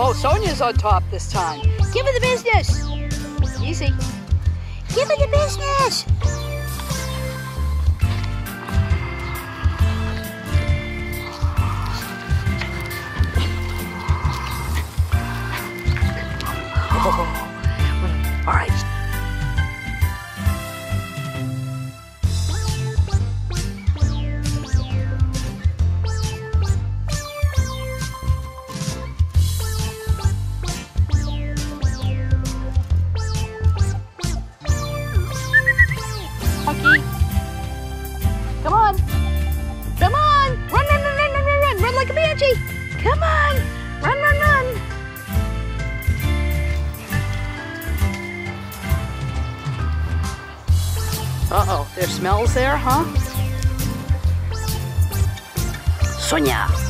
Oh, Sonia's on top this time. Give her the business. Easy. Give her the business. Uh-oh, there's smells there, huh? Sonia.